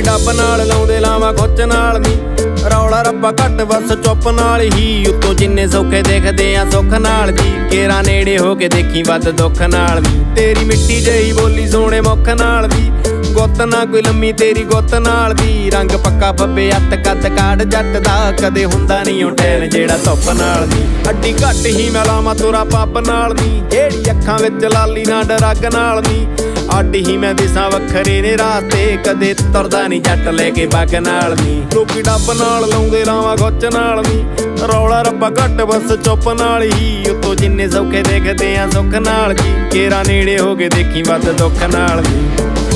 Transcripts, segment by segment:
ਕੋਈ ਡੱਬ ਨਾਲ ਲਾਉਂਦੇ ਲਾਵਾ ਖੁੱਚ ਨਾਲ ਵੀ। ਰੌਲਾ ਰੱਬਾ ਘੱਟ ਬਸ ਚੁੱਪ ਨਾਲ ਹੀ। ਉਤੋਂ ਜਿੰਨੇ ਸੌਖੇ ਦੇਖਦੇ ਆ, ਸੁੱਖ ਨਾਲ ਜੀ ਕੇਰਾ ਨੇੜੇ ਹੋ ਕੇ ਦੇਖੀ ਵੱਧ ਦੁੱਖ ਨਾਲ ਵੀ। ਤੇਰੀ ਮਿੱਟੀ ਜਈ ਬੋਲੀ ਸੋਹਣੇ ਮੁੱਖ ਨਾਲ ਵੀ। ਗੁੱਤ ਨਾ ਕੋਈ ਲੰਮੀ, ਤੇਰੀ ਗੁੱਤ ਨਾਲ ਦੀ ਰੰਗ ਪੱਕਾ ਫੱਬੇ ਅੱਤ ਕੱਦ ਕਾੜ ਜੱਟ ਦਾ ਕਦੇ ਹੁੰਦਾ ਨਹੀਂ ਉਹ ਟੈਨ ਜਿਹੜਾ ਧੁੱਪ ਨਾਲ ਦੀ ਅੱਡੀ ਘੱਟ ਹੀ ਮੈਂ ਲਾਵਾਂ ਤੋਰਾ ਨਾਲ ਦੀ ਜਿਹੜੀ ਅੱਖਾਂ ਵਿੱਚ ਲਾਲੀ ਨਾ ਡਰੱਗ ਨਾਲ ਦੀ ਅੱਡ ਹੀ ਮੈਂ ਦਿਸਾਂ ਵੱਖਰੇ ਨੇ ਰਾਤੇ, ਕਦੇ ਤੁਰਦਾ ਨਹੀਂ ਜੱਟ ਲੈ ਕੇ ਬੱਗ ਨਾਲ ਦੀ ਲੋਕੀ ਡੱਬ ਨਾਲ ਲਾਉਂਦੇ ਲਾਵਾਂ ਗੁੱਚ ਨਾਲ ਦੀ ਰੌਲਾ ਰੱਬਾ ਘੱਟ ਬਸ ਚੁੱਪ ਨਾਲ ਹੀ। ਉਤੋਂ ਜਿੰਨੇ ਸੌਖੇ ਦੇਖਦੇ ਆ ਸੁੱਖ ਨਾਲ ਜੀ। ਕੇਰਾ ਨੇੜੇ ਹੋ ਕੇ ਦੇਖੀ ਵੱਧ ਦੁੱਖ ਨਾਲ ਦੀ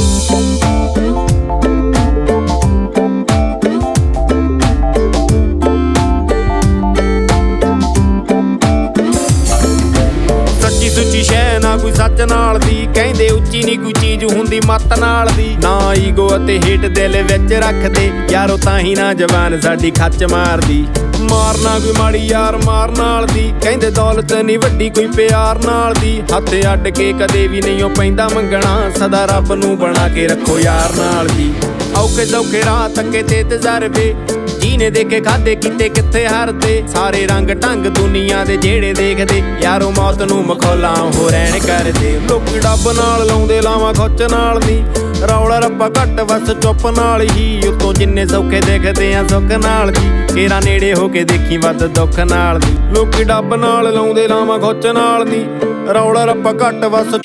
ਕੋਈ ਸੱਚ ਨਾਲ ਦੀ। ਕਹਿੰਦੇ ਉੱਚੀ ਨਹੀਂ ਕੋਈ ਚੀਜ਼ ਹੁੰਦੀ ਮੱਤ ਨਾਲ ਦੀ। ਨਾ ਈਗੋ ਅਤੇ ਹੀਟ ਦਿਲ ਵਿੱਚ ਰੱਖਦੇ। ਯਾਰੋ ਤਾਂ ਹੀ ਨਾ ਜਵਾਨ ਸਾਡੀ ਖੱਚ ਮਾਰਦੀ। ਮਾਰਨਾ ਕੋਈ ਮਾੜੀ ਯਾਰ ਮਾਰ ਨਾਲ ਦੀ। ਕਹਿੰਦੇ ਦੌਲਤ ਨਹੀਂ ਵੱਡੀ ਕੋਈ ਪਿਆਰ ਨਾਲ ਦੀ। ਹੱਥ ਅੱਡ ਕੇ ਕਦੇ ਵੀ ਨਹੀਂ ਉਹ ਪੈਂਦਾ ਮੰਗਣਾ। ਸਦਾ ਰੱਬ ਨੂੰ ਬਣਾ ਕੇ ਰੱਖੋ ਯਾਰ ਨਾਲ ਦੀ। ਔਖੇ ਸੌਖੇ ਰਾਹ ਤੱਕੇ ਤੇ ਤਜਰਬੇ ਜੀਨੇ ਦੇ ਕੇ ਖਾਦੇ ਕੀਤੇ ਕਿੱਥੇ ਹਰਦੇ? ਸਾਰੇ ਰੰਗ ਢੰਗ ਦੁਨੀਆ ਦੇ ਜਿਹੜੇ ਦੇਖਦੇ। ਯਾਰੋ ਮੌਤ ਨੂੰ ਮਖੌਲਾਂ ਹੋ ਰਹਿਣ ਕਰਦੇ। ਲੋਕ ਡੱਬ ਨਾਲ ਲਾਉਂਦੇ, ਲਾਵਾਂ ਖੁੱਚ ਨਾਲ ਦੀ। ਰੌਲਾ ਰੱਬਾ ਘੱਟ, ਬਸ ਚੁੱਪ ਨਾਲ ਹੀ। ਉਤੋਂ ਜਿੰਨੇ ਸੌਖੇ ਦੇਖਦੇ ਆ ਸੁੱਖ ਨਾਲ ਦੀ। ਕੇਰਾ ਨੇੜੇ ਹੋ ਕੇ ਦੇਖੀ ਵੱਧ ਦੁੱਖ ਨਾਲ ਦੀ। ਲੋਕੀ ਡੱਬ ਨਾਲ ਲਾਉਂਦੇ, ਲਾਵਾਂ ਖੁੱਚ ਨਾਲ ਦੀ। ਰੌਲਾ ਰੱਬਾ ਘੱਟ, ਬਸ